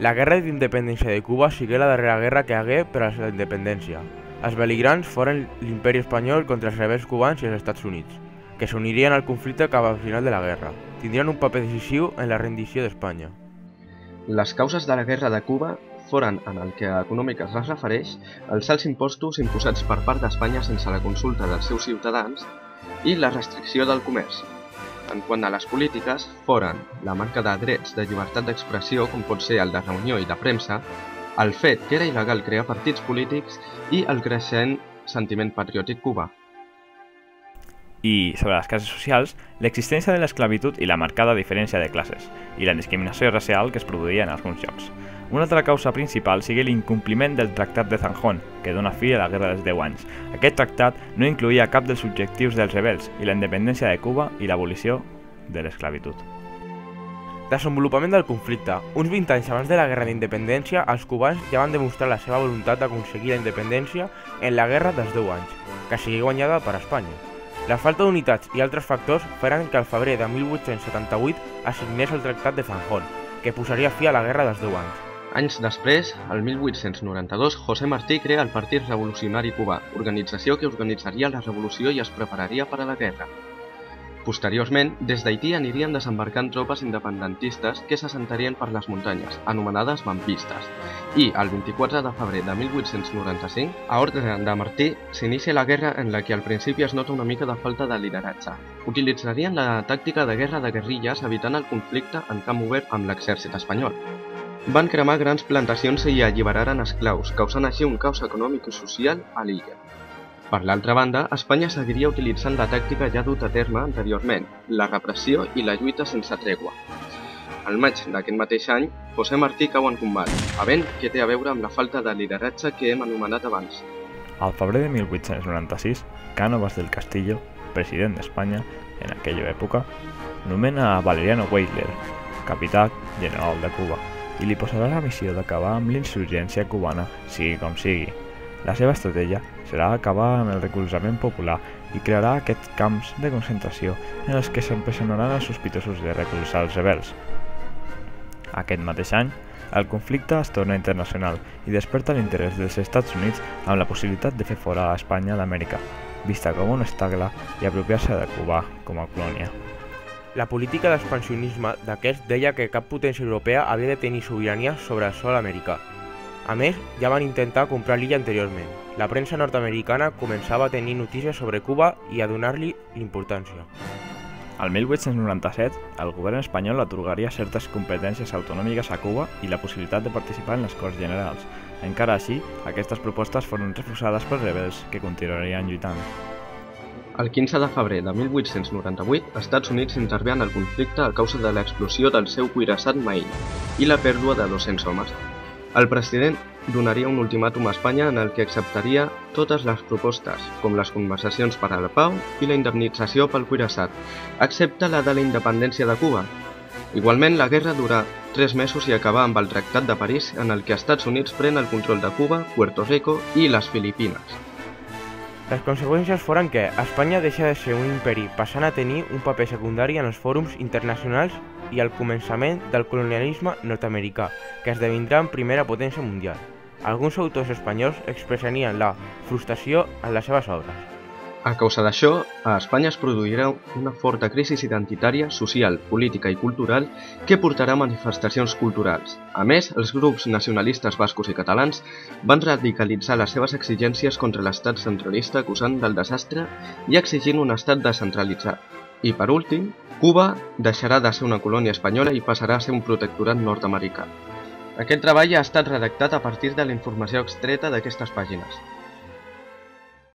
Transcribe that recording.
La guerra d'independència de Cuba sigué la darrera guerra que hagué per a la independència. Els beligrants foren l'imperi espanyol contra els rebels cubans i els Estats Units, que s'unirien al conflicte cap al final de la guerra. Tindrien un paper decisiu en la rendició d'Espanya. Les causes de la guerra de Cuba foren, en el que a econòmiques es refereix, els alts impostos imposats per part d'Espanya sense la consulta dels seus ciutadans i la restricció del comerç, en quant a les polítiques, foren la manca de drets de llibertat d'expressió, com pot ser el de reunió i de premsa, el fet que era il·legal crear partits polítics i el creixent sentiment patriòtic cubà. I, sobre les classes socials, l'existència de l'esclavitud i la marcada diferència de classes, i la discriminació racial que es produïa en alguns llocs. Una altra causa principal sigui l'incompliment del Tractat de Zanjón, que dona fi a la Guerra dels 10 anys. Aquest tractat no incluïa cap dels objectius dels rebels i la independència de Cuba i l'abolició de l'esclavitud. Desenvolupament del conflicte. Uns 20 anys abans de la Guerra d'Independència, els cubans ja van demostrar la seva voluntat d'aconseguir la independència en la Guerra dels 10 anys, que sigui guanyada per Espanya. La falta d'unitats i altres factors feren que al febrer de 1878 assignés el Tractat de Zanjón, que posaria fi a la Guerra dels 10 anys. Anys després, el 1892, José Martí crea el Partit Revolucionari Cubà, organització que organitzaria la revolució i es prepararia per a la guerra. Posteriorment, des d'Haití anirien desembarcant tropes independentistes que s'assentarien per les muntanyes, anomenades vampistes. I, el 24 de febrer de 1895, a ordre de Martí, s'inicia la guerra en la que al principi es nota una mica de falta de lideratge. Utilitzarien la tàctica de guerra de guerrilles evitant el conflicte en camp obert amb l'exèrcit espanyol. Van cremar grans plantacions i alliberaren esclaus, causant així un caos econòmic i social a l'illa. Per l'altra banda, Espanya seguiria utilitzant la tàctica ja dut a terme anteriorment, la repressió i la lluita sense tregua. Al maig d'aquest mateix any, José Martí cau en combat, havent que té a veure amb la falta de lideratge que hem anomenat abans. Al febrer de 1896, Cánovas del Castillo, president d'Espanya en aquella època, nomena a Valeriano Weidler, capità general de Cuba, i li posarà la missió d'acabar amb l'insurgència cubana, sigui com sigui. La seva estratègia serà acabar amb el recolzament popular i crearà aquests camps de concentració en els que s'empressionaran els sospitosos de recolzar els rebels. Aquest mateix any, el conflicte es torna internacional i desperta l'interès dels Estats Units amb la possibilitat de fer fora a Espanya d'Amèrica, vista com un estagla i apropiar-se de Cuba com a colònia. La política d'expansionisme d'aquest deia que cap potència europea havia de tenir sobirania sobre el sol americà. A més, ja van intentar comprar l'illa anteriorment. La premsa nord-americana començava a tenir notícies sobre Cuba i a donar-li importància. Al 1897, el govern espanyol atorgaria certes competències autonòmiques a Cuba i la possibilitat de participar en les Corts Generals. Encara així, aquestes propostes foren refusades pels rebels, que continuarien lluitant. El 15 de febrer de 1898, Estats Units intervé en el conflicte a causa de l'explosió del seu cuirassat Maine i la pèrdua de 200 homes. El president donaria un ultimàtum a Espanya en el que acceptaria totes les propostes, com les conversacions per a la pau i la indemnització pel cuirassat, excepte la de la independència de Cuba. Igualment, la guerra durà tres mesos i acabà amb el Tractat de París en el que Estats Units pren el control de Cuba, Puerto Rico i les Filipines. Les conseqüències foren que Espanya deixa de ser un imperi passant a tenir un paper secundari en els fòrums internacionals i el començament del colonialisme nord-americà, que esdevindrà en primera potència mundial. Alguns autors espanyols expressarien la frustració en les seves obres. A causa d'això, a Espanya es produirà una forta crisi identitària, social, política i cultural que portarà manifestacions culturals. A més, els grups nacionalistes bascos i catalans van radicalitzar les seves exigències contra l'estat centralista acusant del desastre i exigint un estat descentralitzat. I per últim, Cuba deixarà de ser una colònia espanyola i passarà a ser un protectorat nord-americà. Aquest treball ha estat redactat a partir de la informació extreta d'aquestes pàgines.